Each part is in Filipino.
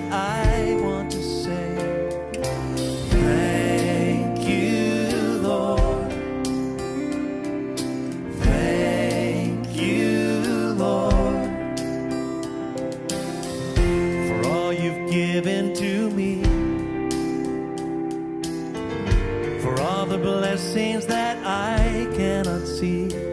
that I want to say. Thank you, Lord. Thank you, Lord, for all you've given to me, for all the blessings that I cannot see.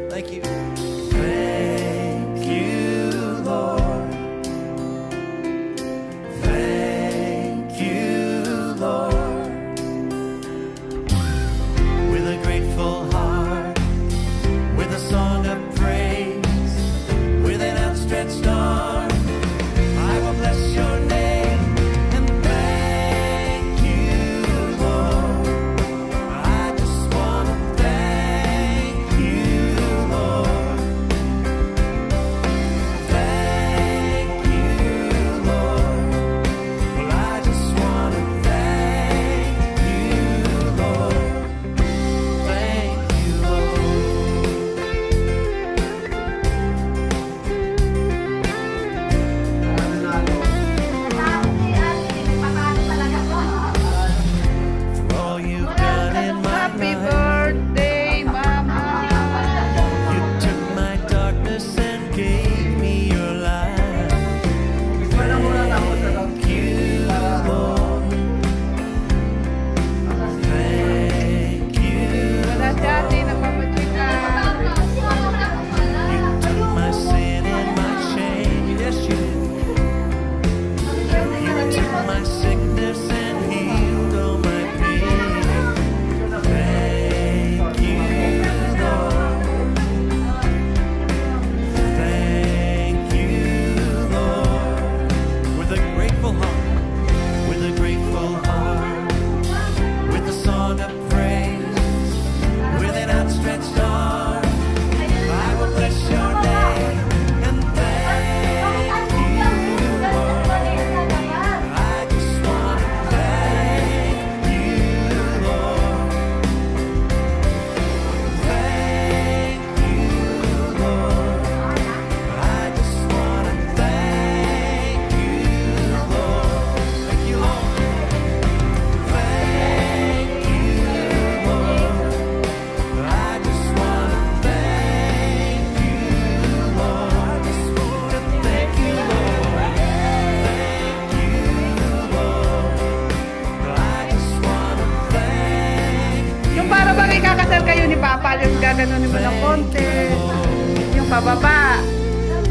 pababa.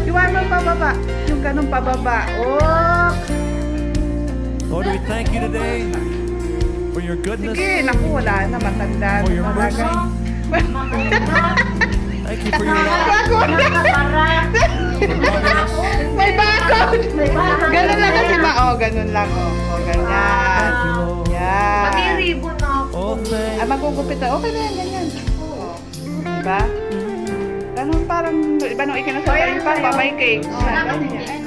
Iwan mo pababa. Yung ganun pababa. Oh. Lord, we thank you today for your goodness. Sige, naku, wala na, matanda. For your mercy. thank you for your love. May bakod! Ganun lang kasi ba? Oh, ganun lang. Oh, oh ganyan. Yan. Pati ribbon ako. Oh, thank you. Ah, magugupit na. Okay na yan, ganyan. Oh. Diba? parang iba nung ikinasasay pa, pa, may cake. Oh,